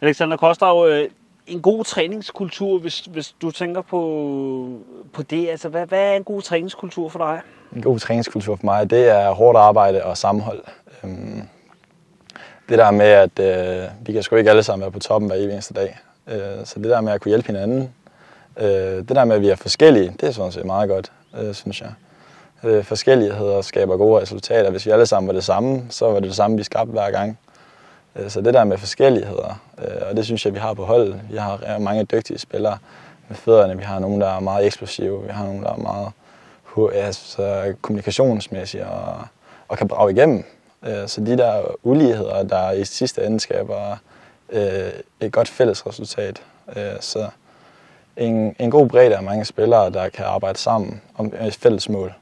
Alexander Kostrav, øh, en god træningskultur, hvis, hvis du tænker på, på det. Altså, hvad, hvad er en god træningskultur for dig? En god træningskultur for mig, det er hårdt arbejde og sammenhold. Øhm, det der med, at øh, vi kan sgu ikke alle sammen være på toppen hver eneste dag. Øh, så det der med at kunne hjælpe hinanden, øh, det der med, at vi er forskellige, det er sådan set meget godt, øh, synes jeg. Øh, forskelligheder skaber gode resultater. Hvis vi alle sammen var det samme, så var det det samme, vi skabte hver gang. Øh, så det der med forskelligheder, øh, og det synes jeg, vi har på holdet. Vi har mange dygtige spillere med fødderne. Vi har nogle, der er meget eksplosive. Vi har nogle, der er meget altså, kommunikationsmæssige og, og kan brage igennem. Øh, så de der uligheder, der i sidste ende skaber et godt fælles resultat. Så en, en god bredde af mange spillere, der kan arbejde sammen om et fælles mål.